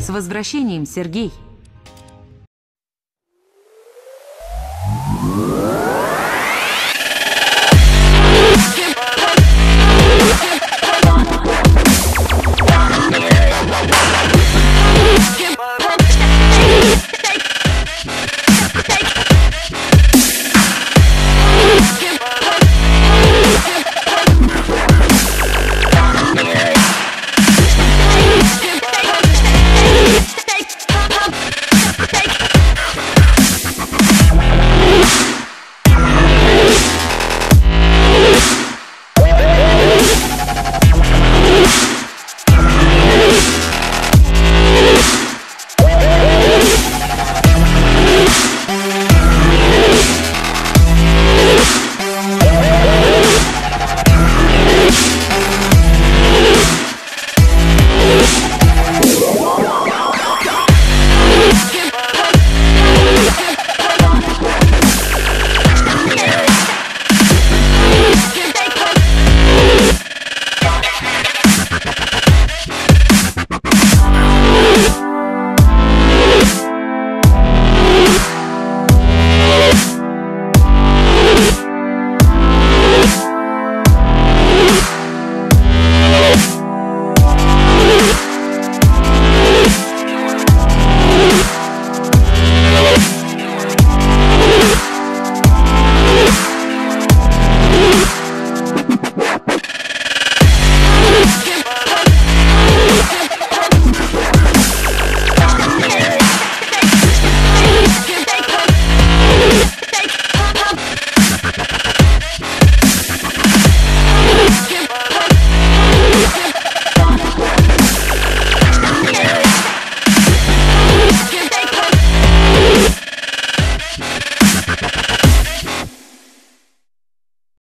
С возвращением, Сергей! Yeah.